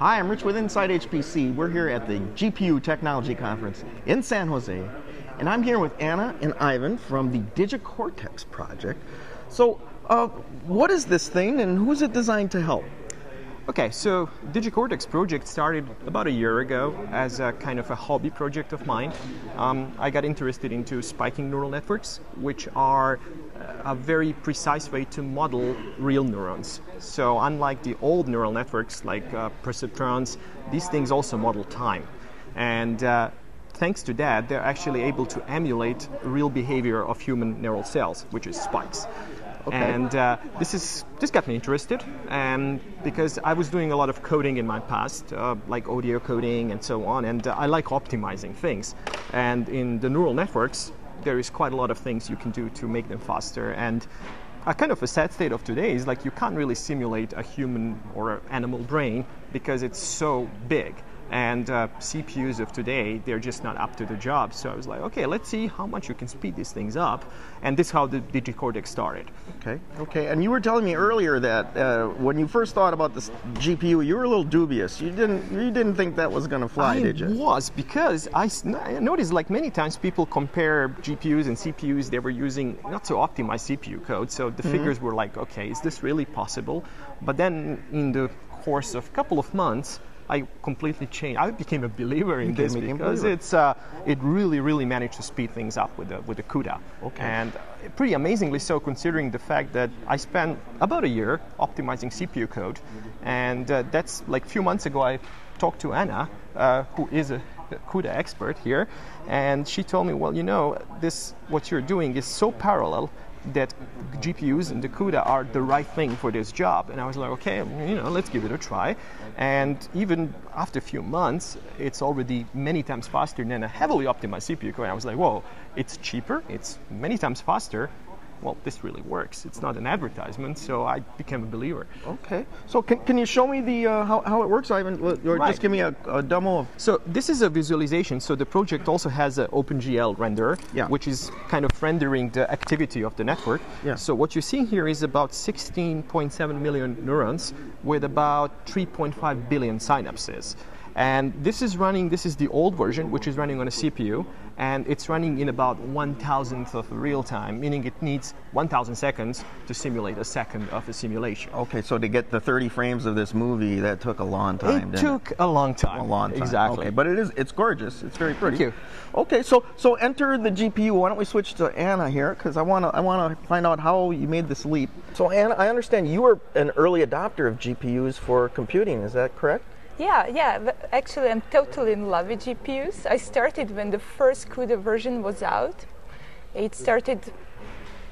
Hi, I'm Rich with Inside HPC. We're here at the GPU Technology Conference in San Jose, and I'm here with Ana and Ivan from the DigiCortex project. So, uh, what is this thing, and who's it designed to help? Okay, so DigiCortex project started about a year ago as a kind of a hobby project of mine. Um, I got interested into spiking neural networks, which are a very precise way to model real neurons. So unlike the old neural networks like uh, perceptrons, these things also model time. And uh, thanks to that, they're actually able to emulate real behavior of human neural cells, which is spikes. Okay. And uh, this is this got me interested, and because I was doing a lot of coding in my past, uh, like audio coding and so on, and uh, I like optimizing things. And in the neural networks, there is quite a lot of things you can do to make them faster. And a kind of a sad state of today is like you can't really simulate a human or animal brain because it's so big. And uh, CPUs of today, they're just not up to the job. So I was like, okay, let's see how much you can speed these things up. And this is how the DigiCortex started. Okay, okay. And you were telling me earlier that uh, when you first thought about this GPU, you were a little dubious. You didn't, you didn't think that was going to fly, I did you? It was because I, I noticed like many times people compare GPUs and CPUs they were using not so optimized CPU code. So the mm-hmm. figures were like, okay, is this really possible? But then in the course of a couple of months, I completely changed. I became a believer in this because it's uh, it really really managed to speed things up with the with the CUDA. Okay. And pretty amazingly so, considering the fact that I spent about a year optimizing CPU code, and uh, that's like a few months ago. I talked to Ana, uh, who is a CUDA expert here, and she told me, well, you know, this what you're doing is so parallel that GPUs and the CUDA are the right thing for this job. And I was like, okay, you know, let's give it a try. And even after a few months, it's already many times faster than a heavily optimized CPU core. And I was like, whoa, it's cheaper, it's many times faster, well, this really works. It's not an advertisement, so I became a believer. Okay. So can, can you show me the uh, how, how it works, Ivan? Or right. just give me a, a, demo of. So this is a visualization. So the project also has an OpenGL renderer, yeah. which is kind of rendering the activity of the network. Yeah. So what you're seeing here is about 16.7 million neurons with about 3.5 billion synapses. And this is running, this is the old version, which is running on a CPU, and it's running in about one thousandth of real time, meaning it needs 1,000 seconds to simulate a second of a simulation. Okay, so to get the 30 frames of this movie, that took a long time. It took it? a long time. A long time. Exactly. Okay, but it is, it's gorgeous. It's very pretty. Thank you. Okay, so so enter the GPU. Why don't we switch to Ana here, because I want to I want to find out how you made this leap. So Ana, I understand you were an early adopter of GPUs for computing. Is that correct? Yeah, yeah. Actually, I'm totally in love with GPUs. I started when the first CUDA version was out. It started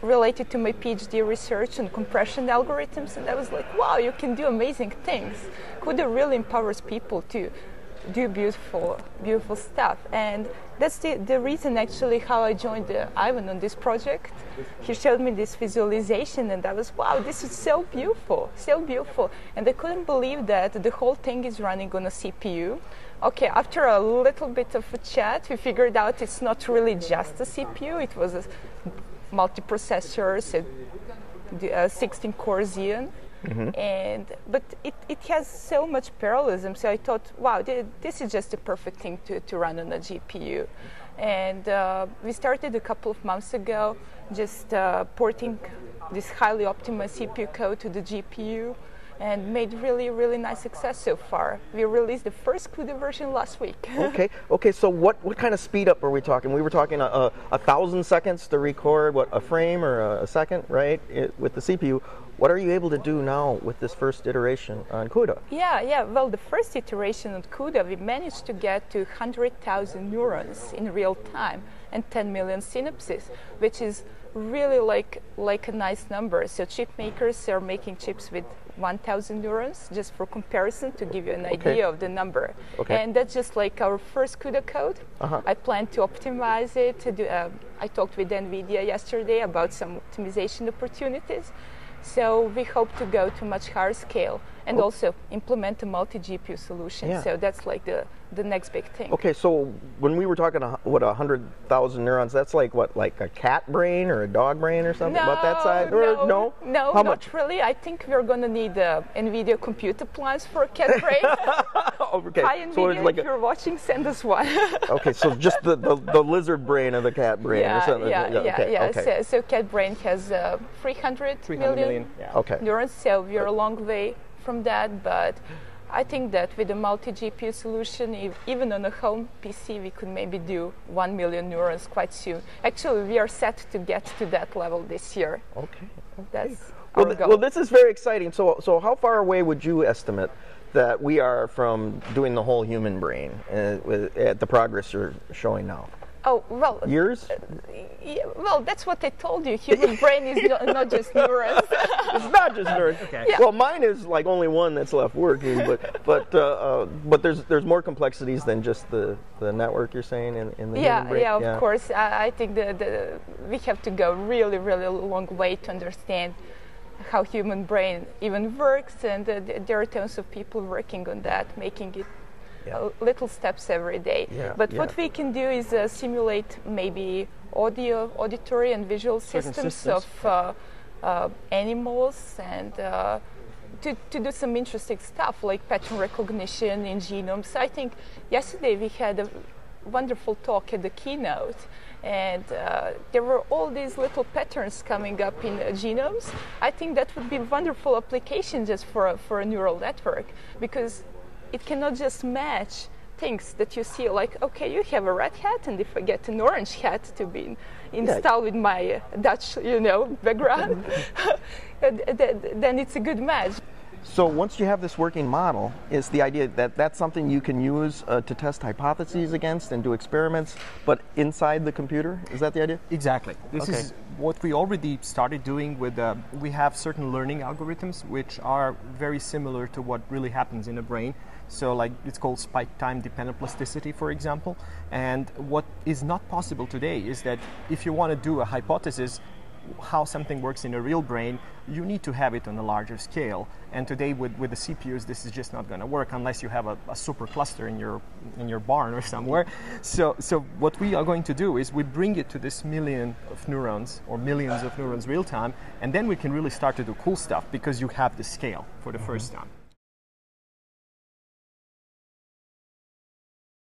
related to my PhD research on compression algorithms, and I was like, wow, you can do amazing things. CUDA really empowers people to do beautiful, beautiful stuff. And that's the, the reason actually how I joined uh, Ivan on this project. He showed me this visualization and I was, wow, this is so beautiful, so beautiful. And I couldn't believe that the whole thing is running on a CPU. Okay, after a little bit of a chat, we figured out it's not really just a CPU, it was a multiprocessors, a, a 16 core Xeon. Mm-hmm. And but it, it has so much parallelism. So I thought, wow, th- this is just the perfect thing to, to run on a GPU. And uh, we started a couple of months ago, just uh, porting this highly optimized CPU code to the GPU and made really, really nice success so far. We released the first CUDA version last week. okay, okay. So what, what kind of speed up are we talking? We were talking a, a, a thousand seconds to record what a frame or a, a second, right? It, with the CPU. What are you able to do now with this first iteration on CUDA? Yeah, yeah. Well, the first iteration on CUDA, we managed to get to 100,000 neurons in real time and 10 million synapses, which is really like like a nice number. So chip makers are making chips with 1,000 neurons, just for comparison, to give you an okay. idea of the number. Okay. And that's just like our first CUDA code. Uh-huh. I plan to optimize it. To do, uh, I talked with NVIDIA yesterday about some optimization opportunities. So we hope to go to much higher scale and also implement a multi-GPU solution. Yeah. So that's like the the next big thing. Okay, so when we were talking, uh, what a hundred thousand neurons, that's like what, like a cat brain or a dog brain or something No, about that size? Or no, no, no, How not much? really. I think we're gonna need uh, NVIDIA computer plans for a cat brain. Oh, okay, Hi so NVIDIA, it's like if a, you're watching, send us one. okay, so just the, the, the lizard brain of the cat brain or yeah, something. yeah, yeah, okay, yeah. okay. So, so cat brain has uh, 300, 300 million. Yeah. okay. neurons, so we're a long way from that, but I think that with a multi-GPU solution, ev- even on a home PC, we could maybe do 1 million neurons quite soon. Actually, we are set to get to that level this year. Okay. That's Well, our th- goal. well, this is very exciting. So, so how far away would you estimate that we are from doing the whole human brain uh, with, at the progress you're showing now? Oh, well, Years? yeah, well, that's what I told you. Human brain is not, not just neurons. it's not just neurons. Okay. Yeah. Well, mine is like only one that's left working, but but uh, uh, but there's there's more complexities than just the, the network you're saying in, in the yeah, human brain. yeah, of course. I, I think the, we have to go really, really long way to understand how human brain even works, and uh, there are tons of people working on that, making it Yeah. little steps every day. Yeah, but yeah. what we can do is uh, simulate maybe audio, auditory, and visual systems, systems. of uh, uh, animals and. Uh, to, to do some interesting stuff like pattern recognition in genomes. I think yesterday we had a wonderful talk at the keynote, and uh, there were all these little patterns coming up in uh, genomes. I think that would be a wonderful application just for a, for a neural network because it cannot just match things that you see like okay you have a red hat and if i get an orange hat to be installed with my dutch you know background th- th- then it's a good match So once you have this working model, is the idea that that's something you can use uh, to test hypotheses against and do experiments, but inside the computer? Is that the idea? Exactly. This Okay. is what we already started doing with. Uh, we have certain learning algorithms which are very similar to what really happens in a brain. So, like it's called spike time dependent plasticity, for example. And what is not possible today is that if you want to do a hypothesis, how something works in a real brain, you need to have it on a larger scale. And today, with, with the CPUs, this is just not going to work unless you have a, a super cluster in your in your barn or somewhere. So, so what we are going to do is we bring it to this million of neurons or millions of neurons real time, and then we can really start to do cool stuff because you have the scale for the first mm-hmm. time.